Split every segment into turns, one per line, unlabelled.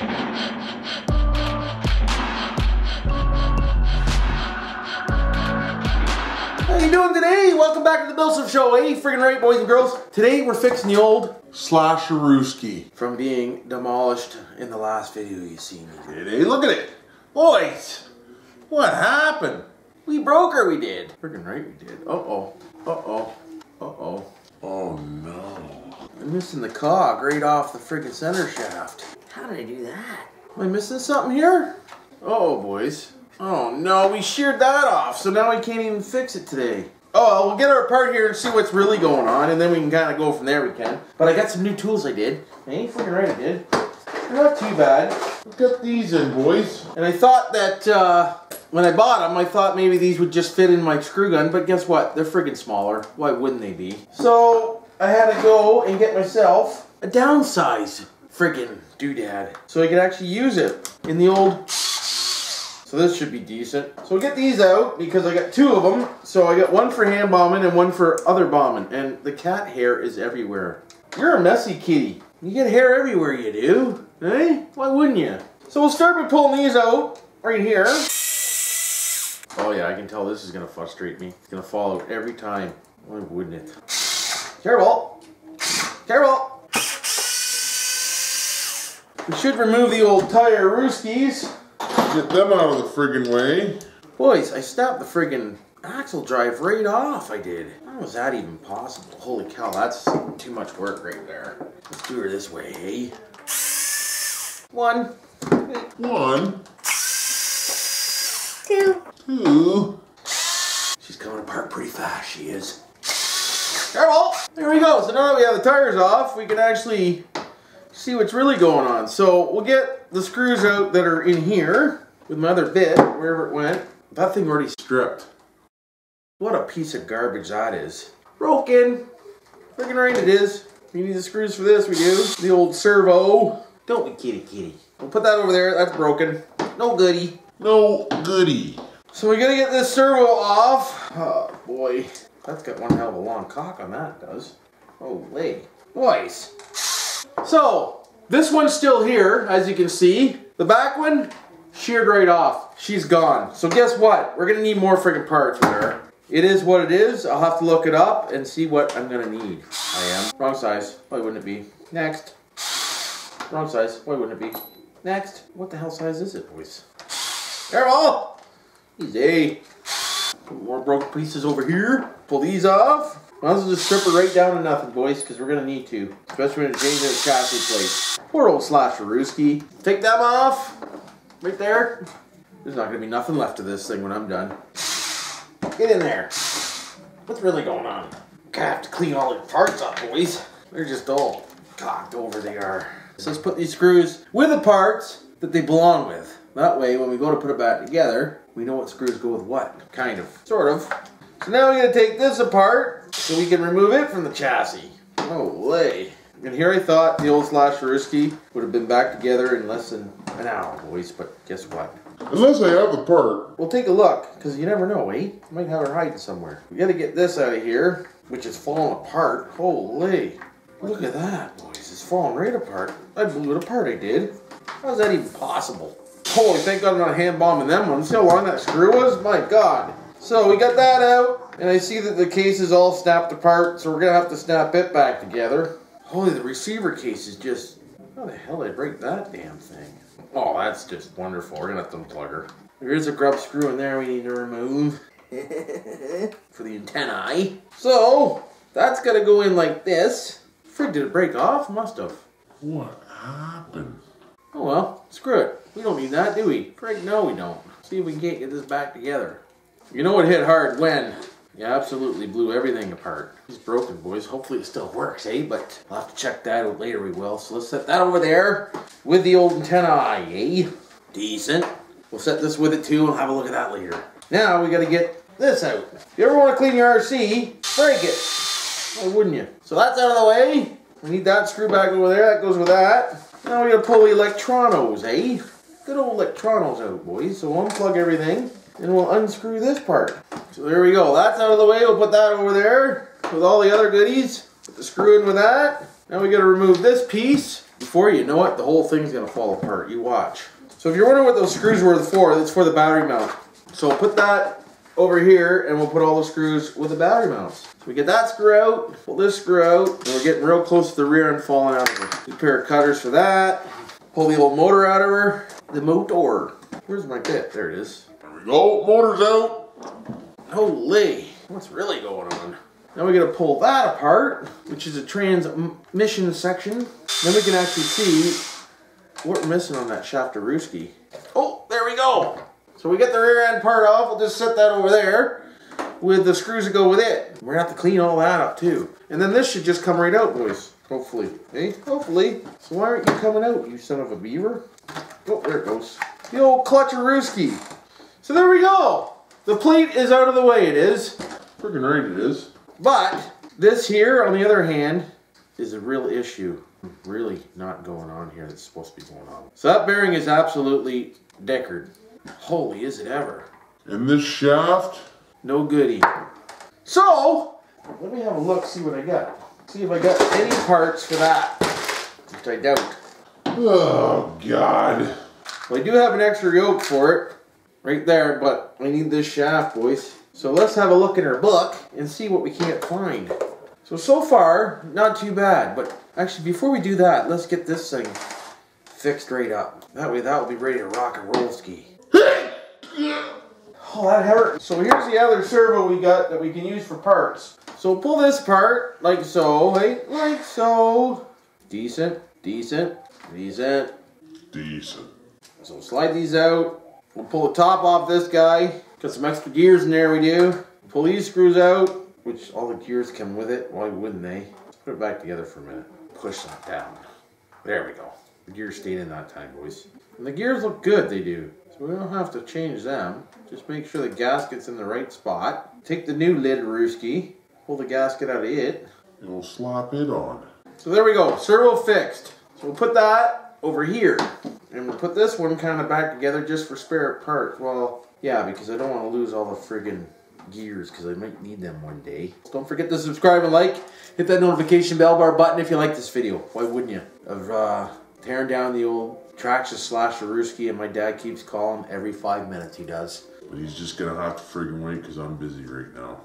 How you doing today? Welcome back to the BillSiff Show, Hey, Friggin' right, boys and girls. Today we're fixing the old
Slasherooski.
from being demolished in the last video you seen.
Hey, look at it. Boys, what happened?
We broke her, we did. Friggin' right, we did. Uh-oh. Uh-oh. Uh-oh.
Oh no.
I'm missing the cog right off the friggin' center shaft. How did I do that? Am I missing something here? Uh-oh, boys. Oh no, we sheared that off, so now we can't even fix it today. Oh, well, get our part here and see what's really going on, and then we can kind of go from there. We can. But I got some new tools. I did. I ain't freaking right. I did. They're not too bad.
Get these in, boys.
And I thought that uh, when I bought them, I thought maybe these would just fit in my screw gun. But guess what? They're friggin' smaller. Why wouldn't they be? So I had to go and get myself a downsize friggin' doodad, so I could actually use it in the old so this should be decent. So we get these out because I got two of them. So I got one for hand bombing and one for other bombing. And the cat hair is everywhere. You're a messy kitty. You get hair everywhere you do. Eh? Why wouldn't you? So we'll start by pulling these out right here. Oh yeah, I can tell this is gonna frustrate me. It's gonna fall out every time. Why wouldn't it? Careful! Careful! We should remove the old tire rooskies.
Get them out of the friggin' way.
Boys, I snapped the friggin' axle drive right off, I did. How was that even possible? Holy cow, that's too much work right there. Let's do her this way, hey? One.
One,
Two.
two.
She's coming apart pretty fast, she is. Careful! There we go. So now that we have the tires off, we can actually see what's really going on. So we'll get the screws out that are in here with my other bit, wherever it went. That thing already
Stripped.
What a piece of garbage that is. Broken. Freaking right it is. We need the screws for this, we do. The old servo. Don't be kitty kitty. We'll put that over there, that's broken. No goody.
No goody.
So we gotta get this servo off. Oh boy. That's got one hell of a long cock on that, does. Holy. Boys. So, this one's still here, as you can see. The back one, sheared right off. She's gone. So guess what? We're gonna need more friggin' parts with her. It is what it is. I'll have to look it up and see what I'm gonna need. I am. Wrong size. Why wouldn't it be? Next. Wrong size. Why wouldn't it be? Next. What the hell size is it, boys? Careful! Easy. Put more broken pieces over here. Pull these off. Might as well just strip it right down to nothing, boys, because we're gonna need to. Especially when it's changing the chassis plate. Poor old Slasherooski. Take them off. Right there. There's not gonna be nothing left of this thing when I'm done. Get in there. What's really going on? Gonna have to clean all the parts up, boys. They're just all cocked over they are. So let's put these screws with the parts that they belong with. That way, when we go to put it back together, we know what screws go with what. Kind of. Sort of. So now we're gonna take this apart so we can remove it from the chassis. Holy. And here I thought the old Slasherooski would have been back together in less than an hour, boys, but guess what?
Unless I have the part.
We'll take a look, because you never know, eh? Might have her hiding somewhere. We gotta get this out of here, which is falling apart. Holy. Look at that, boys. It's falling right apart. I blew it apart, I did. How's that even possible? Holy, thank God I'm not hand bombing them ones. See how long that screw was? My God. So we got that out, and I see that the case is all snapped apart, so we're gonna have to snap it back together. Holy, the receiver case is just. How the hell did I break that damn thing? Oh, that's just wonderful. We're gonna have to unplug her. There is a grub screw in there we need to remove for the antennae. So that's gotta go in like this. Frig, did it break off? Must have.
What happened?
Oh well, screw it. We don't need that, do we? Frig, no, we don't. See if we can't get this back together. You know it hit hard when? You absolutely blew everything apart. It's broken, boys. Hopefully it still works, eh? But I'll have to check that out later, we will. So let's set that over there with the old antennae, eh? Decent. We'll set this with it too and have a look at that later. Now we gotta get this out. If you ever want to clean your RC, break it. Why wouldn't you? So that's out of the way. We need that screw back over there. That goes with that. Now we gotta pull the electronos, eh? Good old electronos out, boys. So unplug everything and we'll unscrew this part. So there we go. That's out of the way. We'll put that over there with all the other goodies. Put the screw in with that. Now we gotta remove this piece before you know it, the whole thing's gonna fall apart. You watch. So if you're wondering what those screws were for, it's for the battery mount. So put that over here and we'll put all the screws with the battery mounts. So we get that screw out, pull this screw out, and we're getting real close to the rear end falling out of. Two pair of cutters for that. Pull the old motor out of her. The motor. Where's my bit? There it is.
We go. Motor's out.
Holy, what's really going on? Now we gotta pull that apart, which is a transmission section. Then we can actually see what we're missing on that Shaftaruski. Oh, there we go. So we get the rear end part off. We'll just set that over there with the screws that go with it. We're gonna have to clean all that up too. And then this should just come right out, boys. Hopefully. Hey, hopefully. So why aren't you coming out, you son of a beaver? Oh, there it goes. The old Clutcheruski. So there we go. The plate is out of the way, it is.
Freaking right it is.
But this here, on the other hand, is a real issue. Really not going on here that's supposed to be going on. So that bearing is absolutely deckered. Holy is it ever.
And this shaft,
No goodie. So, let me have a look, see what I got. See if I got any parts for that. Which I doubt.
oh god.
Well, I do have an extra yoke for it. Right there, but I need this shaft, boys. So let's have a look in our book and see what we can't find. So, so far, not too bad. But actually, before we do that, let's get this thing fixed right up. That way, that will be ready to rock and roll ski. Oh, that hurt. So here's the other servo we got that we can use for parts. So pull this apart, like so, right? Like so. Decent, decent, decent.
Decent.
So slide these out. We'll pull the top off this guy. Got some extra gears in there we do. Pull these screws out, which all the gears come with it. Why wouldn't they? Let's put it back together for a minute. Push that down. There we go. The gears stayed in that time, boys. And the gears look good, they do. So we don't have to change them. Just make sure the gasket's in the right spot. Take the new lid Ruski. Pull the gasket out of it.
And we'll slap it on.
So there we go, servo fixed. So we'll put that over here. And we'll put this one kind of back together just for spare parts. Well, yeah, because I don't want to lose all the friggin' gears because I might need them one day. Don't forget to subscribe and like. Hit that notification bell bar button if you like this video. Why wouldn't you? Of uh, tearing down the old Traxxas slash Ruski and my dad keeps calling every five minutes he does.
But he's just gonna have to friggin' wait because I'm busy right now.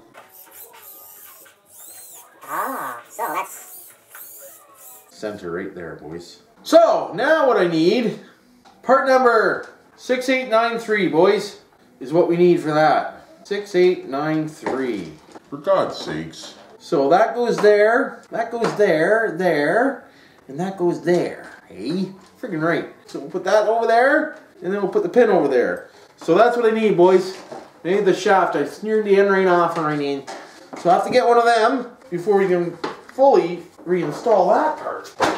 Ah, so that's
Center right there, boys. So, now what I need, part number 6893, boys, is what we need for that. 6893.
For God's sakes.
So that goes there, that goes there, there, and that goes there. Hey, freaking right. So we'll put that over there, and then we'll put the pin over there. So that's what I need, boys. I need the shaft. I smeared the end ring off and I need. So I have to get one of them before we can fully reinstall that part.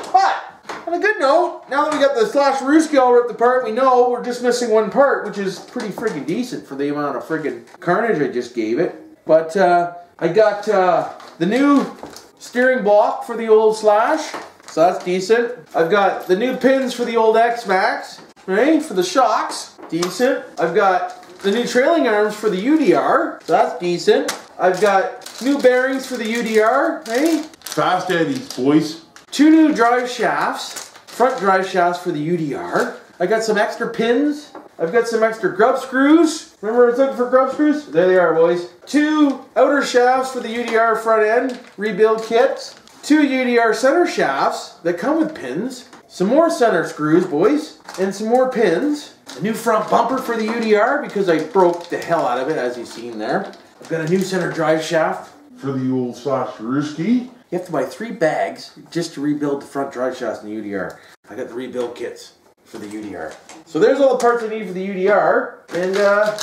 On a good note, now that we got the slash Ruski all ripped apart, we know we're just missing one part, which is pretty friggin' decent for the amount of friggin' carnage I just gave it. But uh, I got uh, the new steering block for the old slash, so that's decent. I've got the new pins for the old X-Maxx, right, for the shocks, decent. I've got the new trailing arms for the UDR, so that's decent. I've got new bearings for the UDR, right?
Fast Eddie's, boys.
Two new drive shafts, front drive shafts for the UDR. I got some extra pins. I've got some extra grub screws. Remember I was looking for grub screws? There they are, boys. Two outer shafts for the UDR front end rebuild kits. Two UDR center shafts that come with pins. Some more center screws, boys, and some more pins. A new front bumper for the UDR because I broke the hell out of it, as you've seen there. I've got a new center drive shaft
For the old slash Ruski.
You have to buy three bags just to rebuild the front drive shafts in the UDR. I got the rebuild kits for the UDR. So there's all the parts I need for the UDR. And uh,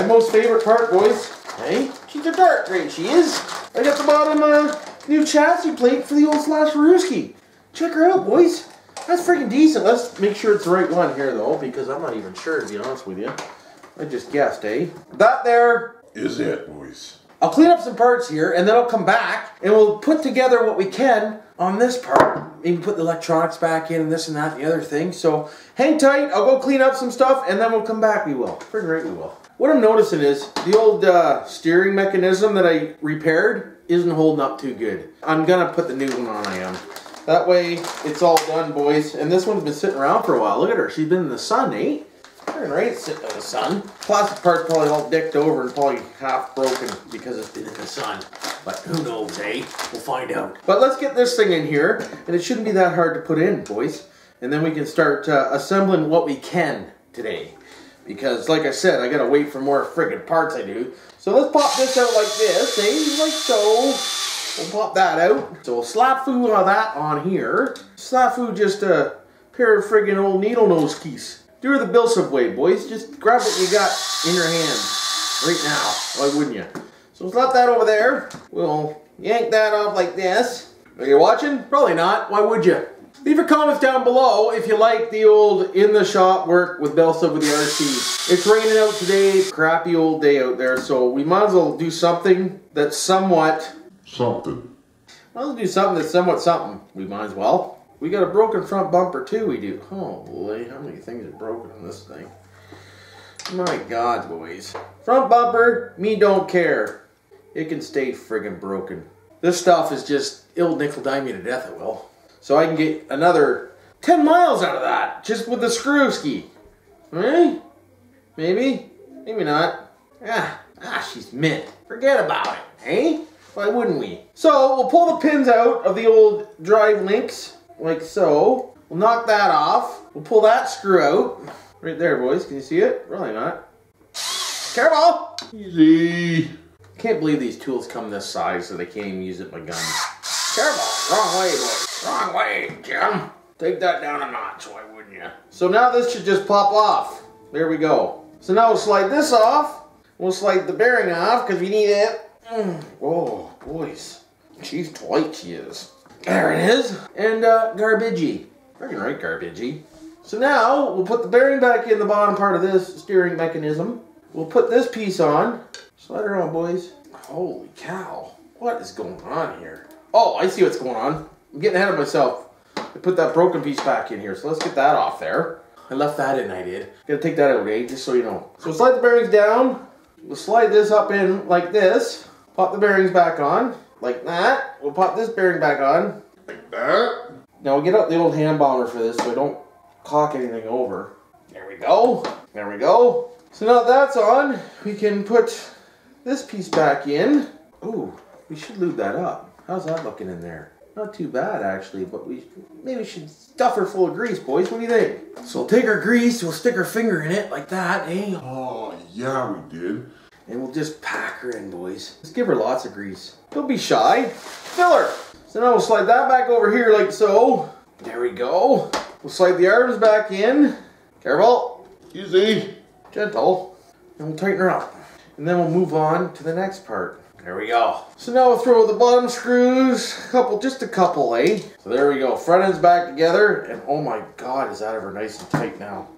my most favorite part, boys. Hey, she's a dart great, she is. I got the bottom uh, new chassis plate for the old Slash Ruski. Check her out, boys. That's freaking decent. Let's make sure it's the right one here, though, because I'm not even sure, to be honest with you. I just guessed, eh? That there
Is it, boys?
I'll clean up some parts here and then I'll come back and we'll put together what we can on this part. Maybe put the electronics back in and this and that the other thing. So hang tight, I'll go clean up some stuff and then we'll come back. We will. Pretty right, we will. What I'm noticing is the old uh, steering mechanism that I repaired isn't holding up too good. I'm gonna put the new one on, I am. That way, it's all done, boys. And this one's been sitting around for a while. Look at her. She's been in the sun, eh? Darn right, sitting in the sun. Plastic part's probably all dicked over and probably half broken because it's been in the sun. But who knows, eh? We'll find out. But let's get this thing in here, and it shouldn't be that hard to put in, boys. And then we can start uh, assembling what we can today. Because, like I said, I gotta wait for more friggin' parts I do. So let's pop this out like this, eh? Like so. We'll pop that out. So we'll slap food on that on here. Slap food just a pair of friggin' old needle nose keys. Do her the BillSiff Subway, boys. Just grab what you got in your hand right now. Why wouldn't you? So slap that over there. We'll yank that off like this. Are you watching? Probably not. Why would you? Leave your comments down below if you like the old in the shop work with BillSiff with the RC. It's raining out today. Crappy old day out there. So we might as well do something that's somewhat
Something.
might as well do something that's somewhat something. We might as well. We got a broken front bumper too, we do. Oh Holy, how many things are broken on this thing? My god, boys. Front bumper, me don't care. It can stay friggin' broken. This stuff is just, it'll nickel dime me to death, it will. So I can get another 10 miles out of that, just with the screw ski. Eh? Maybe? Maybe not. Ah, ah, she's mint. Forget about it, eh? Why wouldn't we? So we'll pull the pins out of the old drive links, like so. We'll knock that off. We'll pull that screw out. Right there, boys. Can you see it? Probably not. Careful!
Easy.
Can't believe these tools come this size so they can't even use it by gun. Careful! Wrong way, boys. Wrong way, Jim. Take that down a notch, why wouldn't you? So now this should just pop off. There we go. So now we'll slide this off. We'll slide the bearing off because we need it. Mm. Oh, boys. She's tight, she is. There it is. And uh, garbagey. Freaking right, garbagey. So now we'll put the bearing back in the bottom part of this steering mechanism. We'll put this piece on. Slide her on, boys. Holy cow. What is going on here? Oh, I see what's going on. I'm getting ahead of myself. I put that broken piece back in here, so let's get that off there. I left that in, I did. Gotta take that out, eh? Just so you know. So slide the bearings down. We'll slide this up in like this. Pop the bearings back on, like that. We'll pop this bearing back on.
Like that.
Now we'll get out the old hand bomber for this so I don't cock anything over. There we go. There we go. So now that's on, we can put this piece back in. Ooh, we should lube that up. How's that looking in there? Not too bad actually, but we maybe should stuff her full of grease, boys. What do you think? So we'll take our grease, we'll stick our finger in it like that, eh?
Oh, yeah, we did.
And we'll just pack her in, boys. Let's give her lots of grease. Don't be shy. Fill her. So now we'll slide that back over here like so. There we go. We'll slide the arms back in. Careful.
Easy.
Gentle. And we'll tighten her up. And then we'll move on to the next part. There we go. So now we'll throw the bottom screws, a couple, just a couple, eh? So there we go. Front end's back together, and oh my god, is that ever nice and tight now.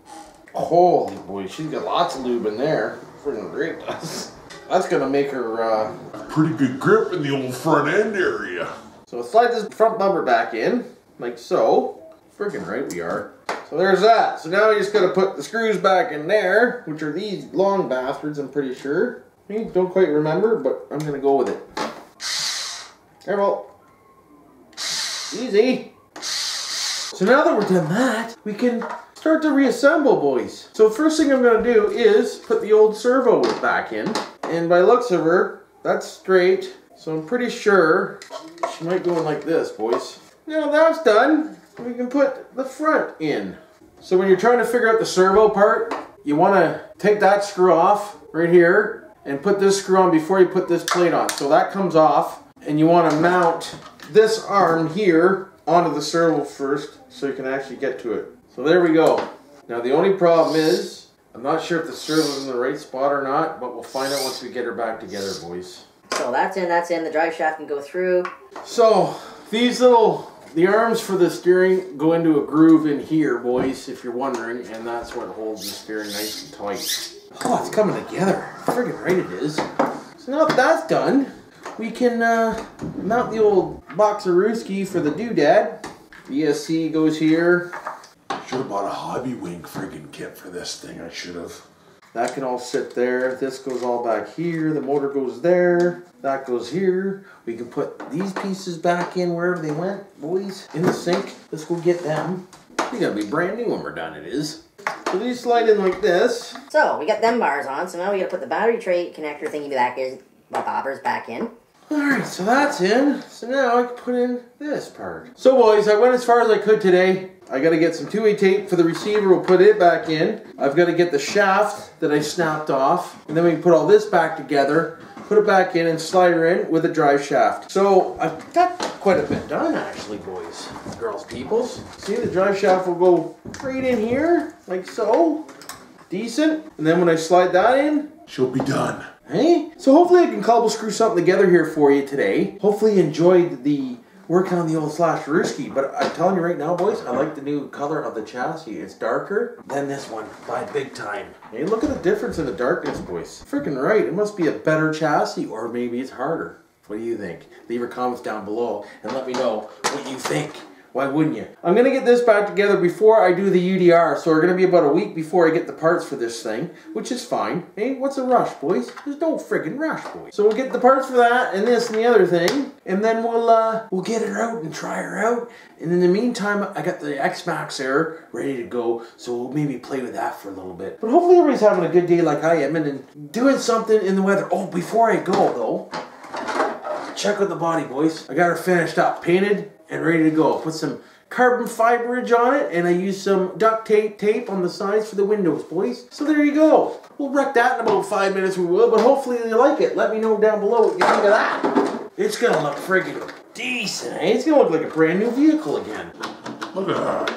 Holy boy, she's got lots of lube in there. Freaking great does. That's gonna make her, uh...
Pretty good grip in the old front end area.
So slide this front bumper back in, like so. Freaking right we are. So there's that. So now we just gotta put the screws back in there, which are these long bastards, I'm pretty sure. I don't quite remember, but I'm gonna go with it. Careful. Easy. So now that we're done that, we can start to reassemble, boys. So first thing I'm gonna do is put the old servo back in. And by looks of her, that's straight. So I'm pretty sure she might go in like this, boys. Now that's done, we can put the front in. So when you're trying to figure out the servo part, you wanna take that screw off right here and put this screw on before you put this plate on. So that comes off and you wanna mount this arm here onto the servo first so you can actually get to it. So there we go. Now the only problem is, I'm not sure if the servo's in the right spot or not, but we'll find out once we get her back together, boys.
So that's in, that's in. The drive shaft can go through.
So these little the arms for the steering go into a groove in here, boys, if you're wondering, and that's what holds the steering nice and tight. Oh, it's coming together. Friggin' right it is. So now that that's done, we can uh, mount the old Boxerooski for the doodad. ESC goes here.
Should have bought a Hobbywing friggin' kit for this thing. I should have.
That can all sit there. This goes all back here. The motor goes there. That goes here. We can put these pieces back in wherever they went, boys. In the sink. Let's go get them. They're gonna be brand new when we're done, it is. So these slide in like this.
So we got them bars on. So now we gotta put the battery tray connector thingy back in, My bobbers back in.
Alright, so that's in. So now I can put in this part. So boys, I went as far as I could today. I gotta get some two-way tape for the receiver, we'll put it back in. I've gotta get the shaft that I snapped off. And then we can put all this back together, put it back in and slide her in with a drive shaft. So I've got quite a bit done actually, boys, girls, peoples. See the drive shaft will go right in here, like so. Decent. And then when I slide that in,
She'll be done.
Hey, so hopefully I can cobble screw something together here for you today. Hopefully you enjoyed the working on the old slash Ruski, but I'm telling you right now, boys, I like the new color of the chassis. It's darker than this one by big time. Hey, look at the difference in the darkness, boys. Freaking right, it must be a better chassis, or maybe it's harder. What do you think? Leave your comments down below and let me know what you think. Why wouldn't you? I'm gonna get this back together before I do the UDR, so we're gonna be about a week before I get the parts for this thing, which is fine. Hey, what's a rush, boys? There's no friggin' rush, boys. So we'll get the parts for that and this and the other thing, and then we'll uh we'll get her out and try her out. And in the meantime, I got the X Maxx there ready to go, so we'll maybe play with that for a little bit. But hopefully everybody's having a good day like I am and doing something in the weather. Oh, before I go though, check out the body, boys. I got her finished up, painted and ready to go. Put some carbon fiberage on it, and I used some duct tape tape on the sides for the windows, boys. So there you go. We'll wreck that in about five minutes, we will, but hopefully you like it. Let me know down below what you think of that. It's gonna look friggin' decent, eh? It's gonna look like a brand new vehicle again.
Look at that.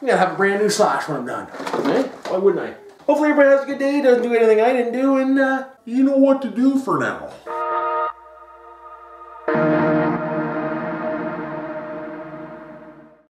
I'm gonna have a brand new slash when I'm done. Eh? Why wouldn't I? Hopefully everybody has a good day, doesn't do anything I didn't do, and uh,
You know what to do for now.